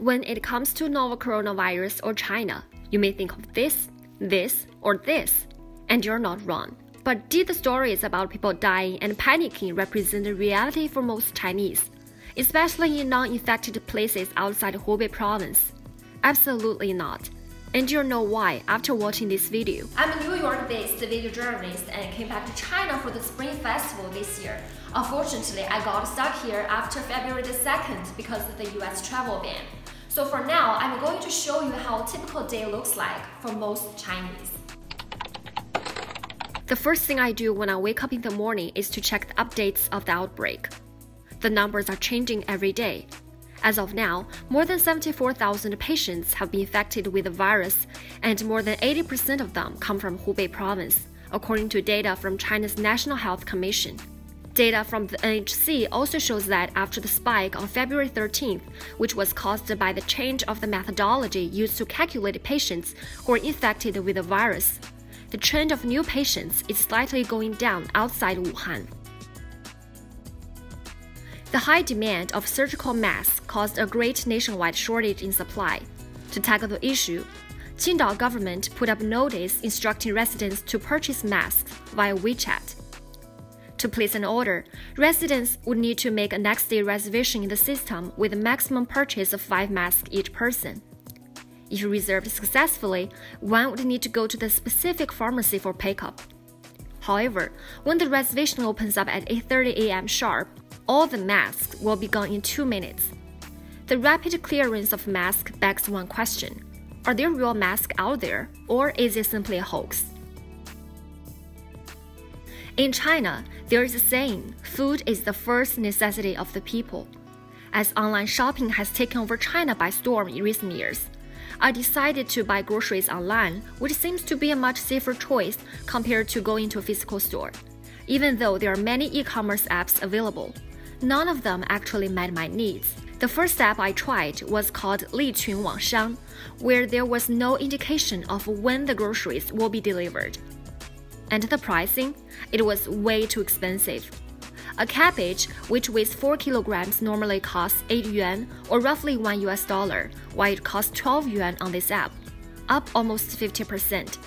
When it comes to novel coronavirus or China, you may think of this, this, or this, and you're not wrong. But did the stories about people dying and panicking represent the reality for most Chinese, especially in non infected places outside Hubei province? Absolutely not. And you'll know why after watching this video. I'm a New York based video journalist and came back to China for the Spring Festival this year. Unfortunately, I got stuck here after February the 2nd because of the US travel ban. So for now, I'm going to show you how a typical day looks like for most Chinese. The first thing I do when I wake up in the morning is to check the updates of the outbreak. The numbers are changing every day. As of now, more than 74,000 patients have been infected with the virus, and more than 80% of them come from Hubei province, according to data from China's National Health Commission. Data from the NHC also shows that after the spike on February 13th, which was caused by the change of the methodology used to calculate patients who are infected with the virus, the trend of new patients is slightly going down outside Wuhan. The high demand of surgical masks caused a great nationwide shortage in supply. To tackle the issue, Qingdao government put up a notice instructing residents to purchase masks via WeChat. To place an order, residents would need to make a next day reservation in the system with a maximum purchase of 5 masks each person. If reserved successfully, one would need to go to the specific pharmacy for pickup. However, when the reservation opens up at 8:30 a.m. sharp, all the masks will be gone in 2 minutes. The rapid clearance of masks begs one question. Are there real masks out there, or is it simply a hoax? In China, there is a saying food is the first necessity of the people. As online shopping has taken over China by storm in recent years, I decided to buy groceries online, which seems to be a much safer choice compared to going to a physical store. Even though there are many e commerce apps available, none of them actually met my needs. The first app I tried was called Liqun Wangshang, where there was no indication of when the groceries will be delivered. And the pricing? It was way too expensive. A cabbage, which weighs 4 kilograms, normally costs 8 yuan, or roughly 1 US dollar, while it costs 12 yuan on this app, up almost 50%.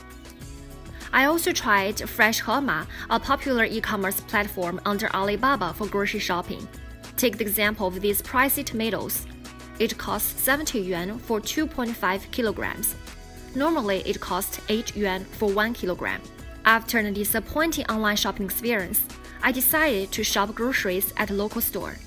I also tried Fresh Hema, a popular e commerce platform under Alibaba for grocery shopping. Take the example of these pricey tomatoes. It costs 70 yuan for 2.5 kilograms. Normally, it costs 8 yuan for 1 kilogram. After a disappointing online shopping experience, I decided to shop groceries at a local store.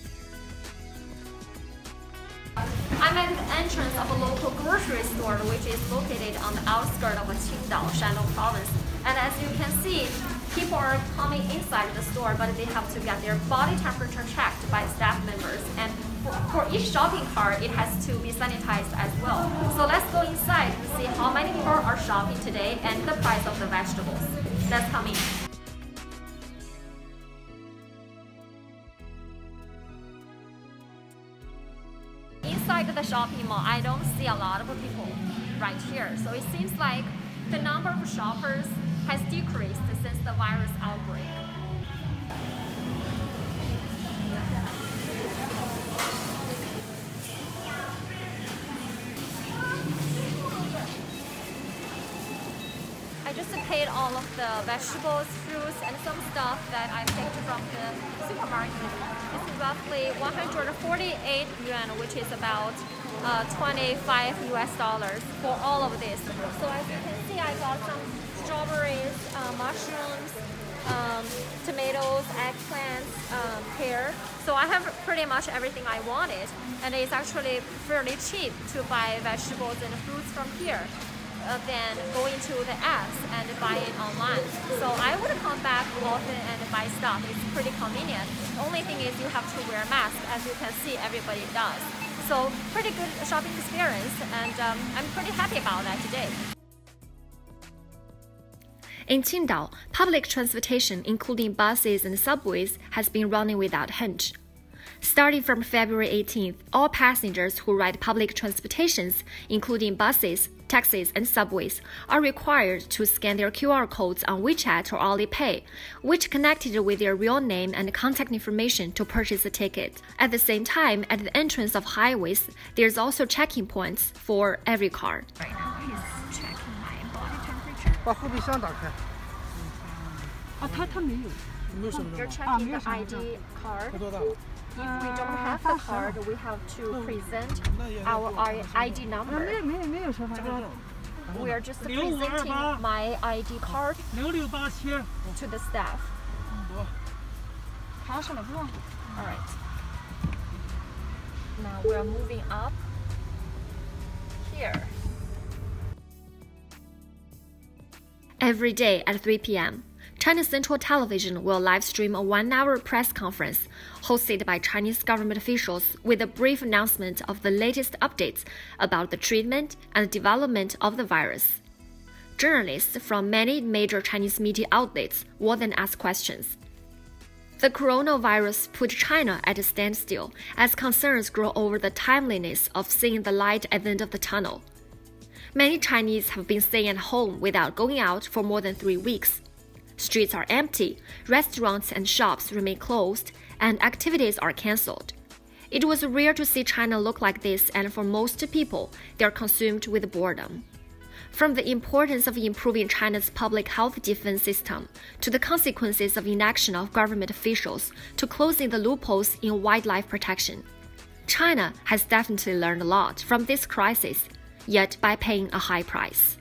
I'm at the entrance of a local grocery store which is located on the outskirts of Qingdao, Shandong province. And as you can see, people are coming inside the store, but they have to get their body temperature checked by staff members. And for, for each shopping cart, it has to be sanitized as well. So let's go inside to see how many people are shopping today and the price of the vegetables. Let's come in. Inside the shopping mall, I don't see a lot of people right here. So it seems like the number of shoppers has decreased since the virus outbreak. Paid all of the vegetables, fruits, and some stuff that I picked from the supermarket. It's roughly 148 yuan, which is about uh, 25 US dollars for all of this. So as you can see, I got some strawberries, uh, mushrooms, um, tomatoes, eggplants, um, pear. So I have pretty much everything I wanted, and it's actually fairly cheap to buy vegetables and fruits from here than going to the apps and buy it online. So I would come back often and buy stuff. It's pretty convenient. The only thing is you have to wear a mask, as you can see everybody does. So pretty good shopping experience, and um, I'm pretty happy about that today. In Qingdao, public transportation, including buses and subways, has been running without hitch. Starting from February 18th, all passengers who ride public transportations, including buses, taxis, and subways are required to scan their QR codes on WeChat or Alipay, which connected with their real name and contact information to purchase a ticket. At the same time, at the entrance of highways, there's also checking points for every car. Right now, he's checking my body temperature. 把后备箱打开。啊，他他没有。没有身份 You're 证吗？ checking 没有 the 身份证。 ID card. 他多大了？ if we don't have the card, we have to present our ID number. We are just presenting my ID card to the staff. All right. Now we're moving up here. Every day at 3 p.m. China Central Television will live stream a one hour press conference hosted by Chinese government officials with a brief announcement of the latest updates about the treatment and development of the virus. Journalists from many major Chinese media outlets will then ask questions. The coronavirus put China at a standstill as concerns grow over the timeliness of seeing the light at the end of the tunnel. Many Chinese have been staying at home without going out for more than three weeks. Streets are empty, restaurants and shops remain closed, and activities are cancelled. It was rare to see China look like this, and for most people, they are consumed with boredom. From the importance of improving China's public health defense system, to the consequences of inaction of government officials, to closing the loopholes in wildlife protection. China has definitely learned a lot from this crisis, yet by paying a high price.